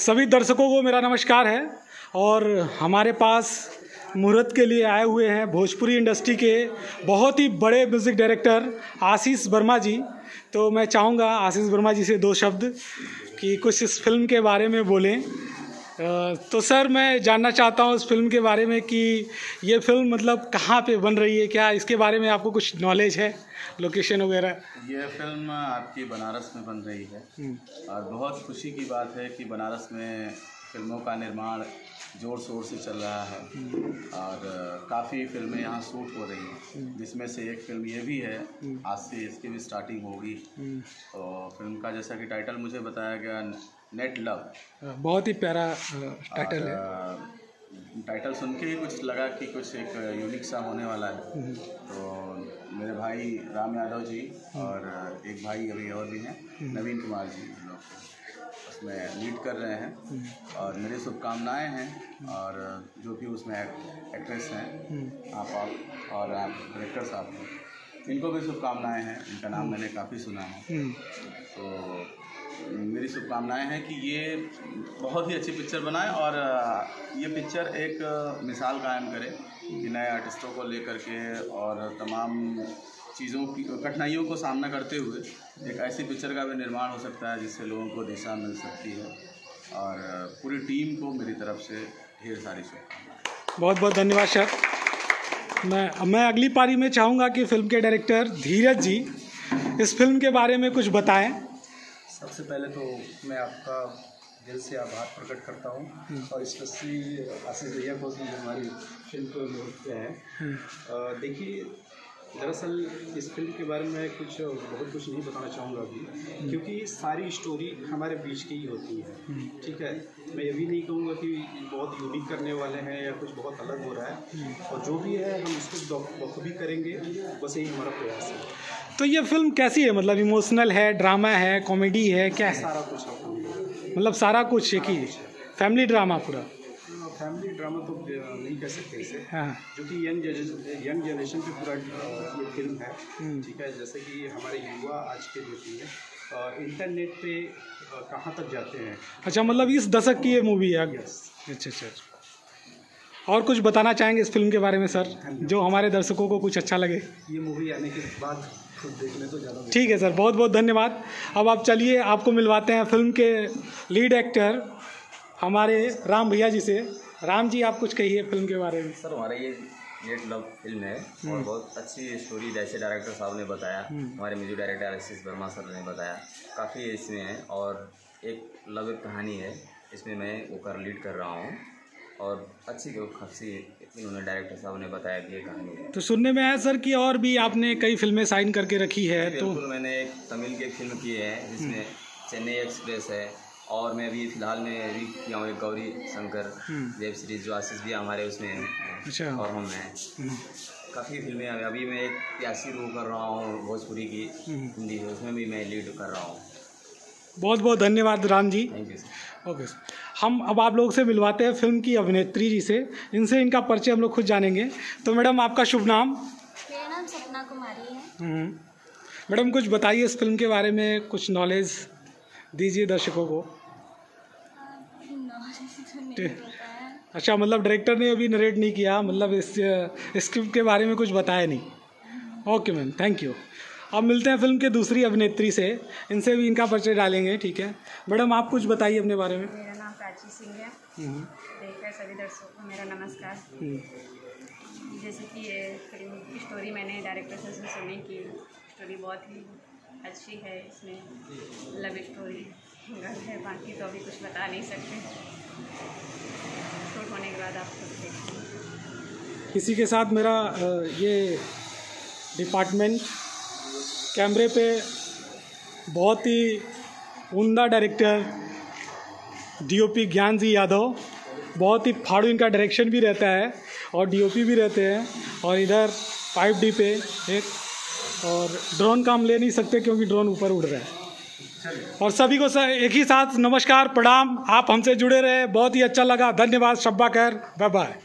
सभी दर्शकों को मेरा नमस्कार है और हमारे पास मुहूर्त के लिए आए हुए हैं भोजपुरी इंडस्ट्री के बहुत ही बड़े म्यूज़िक डायरेक्टर आशीष वर्मा जी। तो मैं चाहूँगा आशीष वर्मा जी से दो शब्द कि कुछ इस फ़िल्म के बारे में बोलें। तो सर मैं जानना चाहता हूँ इस फ़िल्म के बारे में कि ये फ़िल्म मतलब कहाँ पे बन रही है? क्या इसके बारे में आपको कुछ नॉलेज है? लोकेशन वगैरह? ये फ़िल्म आपकी बनारस में बन रही है। हम्म, और बहुत खुशी की बात है कि बनारस में फ़िल्मों का निर्माण ज़ोर शोर से चल रहा है। और काफ़ी फ़िल्में यहाँ शूट हो रही हैं। जिसमें से एक फ़िल्म ये भी है। आज से इसकी भी स्टार्टिंग होगी। हम्म, तो फ़िल्म का जैसा कि टाइटल मुझे बताया गया नेट लव बहुत ही प्यारा टाइटल है। टाइटल सुन के ही कुछ लगा कि कुछ एक यूनिक सा होने वाला है। हम्म, तो मेरे भाई राम यादव जी और एक भाई अभी और भी हैं नवीन कुमार जी लोग उसमें लीड कर रहे हैं। और मेरी शुभकामनाएँ हैं और जो भी उसमें एक्ट्रेस हैं हम्म, आप आप और आप डायरेक्टर साहब हैं। इनको भी शुभकामनाएँ हैं इनका नाम मैंने काफ़ी सुना है। हम्म, तो मेरी शुभकामनाएँ हैं कि ये बहुत ही अच्छी पिक्चर बनाए और ये पिक्चर एक मिसाल कायम करे कि नए आर्टिस्टों को लेकर के और तमाम चीज़ों की, कठिनाइयों को सामना करते हुए एक ऐसी पिक्चर का भी निर्माण हो सकता है जिससे लोगों को दिशा मिल सकती है और पूरी टीम को मेरी तरफ़ से ढेर सारी शुभकामनाएँ। बहुत बहुत धन्यवाद, सर। मैं मैं अगली पारी में चाहूँगा कि फ़िल्म के डायरेक्टर धीरज जी इस फ़िल्म के बारे में कुछ बताएँ। सबसे पहले तो मैं आपका दिल से आभार प्रकट करता हूँ और स्पेशली आशीष भैया को जो हमारी फ़िल्म को मुहूर्त हैं। देखिए दरअसल इस फ़िल्म के बारे में कुछ बहुत कुछ नहीं बताना चाहूँगा अभी क्योंकि सारी स्टोरी हमारे बीच की ही होती है। ठीक है? मैं ये भी नहीं कहूँगा कि बहुत यूनिक करने वाले हैं या कुछ बहुत अलग हो रहा है। और जो भी है हम उसको बखूबी करेंगे बस यही हमारा प्रयास है। तो ये फ़िल्म कैसी है? मतलब इमोशनल है ड्रामा है कॉमेडी है क्या है? सारा कुछ मतलब सारा कुछ एक ही फैमिली ड्रामा पूरा। फैमिली ड्रामा तो नहीं कह सकते इसे। हाँ। जो कि यंग यंग जनरेशन पे पूरा ये फ़िल्म है। ठीक है जैसे कि हमारे युवा आज के जो की है इंटरनेट पे कहाँ तक जाते हैं? अच्छा मतलब इस दशक की ये मूवी है। यस अच्छा अच्छा और कुछ बताना चाहेंगे इस फ़िल्म के बारे में सर जो हमारे दर्शकों को कुछ अच्छा लगे। ये मूवी आने के बाद खुद देखने तो ठीक है सर बहुत बहुत धन्यवाद। अब आप चलिए आपको मिलवाते हैं फ़िल्म के लीड एक्टर हमारे राम भैया जी से। राम जी आप कुछ कहिए फ़िल्म के बारे में। सर हमारा ये नेट लव फ़िल्म है और बहुत अच्छी स्टोरी जैसे डायरेक्टर साहब ने बताया हमारे music director Ashish Verma sir ने बताया। काफ़ी इसमें है और एक लव एक कहानी है। इसमें मैं वो कर लीड कर रहा हूँ और अच्छी खासी इन्होंने डायरेक्टर साहब ने बताया कि ये कहानी है। तो सुनने में आया सर कि और भी आपने कई फ़िल्में साइन करके रखी है तो मैंने एक तमिल की एक फ़िल्म की है जिसमें चेन्नई एक्सप्रेस है और मैं अभी फ़िलहाल में अभी किया हूँ एक गौरी शंकर वेब सीरीज़ जो आशीष भी हमारे उसमें अच्छा। और हम हैं। हम्म, काफ़ी फ़िल्में अभी मैं एक प्यासी रू कर रहा हूँ भोजपुरी की हिंदी उसमें भी मैं लीड कर रहा हूँ। बहुत बहुत धन्यवाद Ram ji. Thank you sir okay हम अब आप लोगों से मिलवाते हैं फ़िल्म की अभिनेत्री जी से। इनसे इनका परिचय हम लोग खुद जानेंगे। तो मैडम आपका शुभ नाम? मेरा नाम सपना कुमारी है। हम्म, मैडम कुछ बताइए इस फ़िल्म के बारे में कुछ नॉलेज दीजिए दर्शकों को। नॉलेज तो नहीं होता है। अच्छा मतलब डायरेक्टर ने अभी नरेट नहीं किया मतलब इस स्क्रिप्ट के बारे में कुछ बताया नहीं। ओके मैम थैंक यू अब मिलते हैं फ़िल्म के दूसरी अभिनेत्री से। इनसे भी इनका परिचय डालेंगे ठीक है? मैडम आप कुछ बताइए अपने बारे में। मेरा नाम प्राची सिंह है। देख रहे सभी दर्शकों को मेरा नमस्कार। हम्म, जैसे कि ये फ़िल्म की स्टोरी मैंने डायरेक्टर से सुनी कि स्टोरी बहुत ही अच्छी है इसमें लव स्टोरी है बाकी तो अभी कुछ बता नहीं सकते। शूट होने के बाद आप देखेंगे इसी के साथ मेरा ये डिपार्टमेंट कैमरे पे बहुत ही उमदा डायरेक्टर डीओपी ज्ञान जी यादव, बहुत ही फाड़ू इनका डायरेक्शन भी रहता है और डीओपी भी रहते हैं और इधर फाइव डी पे एक और ड्रोन का हम ले नहीं सकते क्योंकि ड्रोन ऊपर उड़ रहा है। और सभी को स- एक ही साथ नमस्कार, प्रणाम। आप हमसे जुड़े रहे। बहुत ही अच्छा लगा। धन्यवाद शब्बा खैर बाय बाय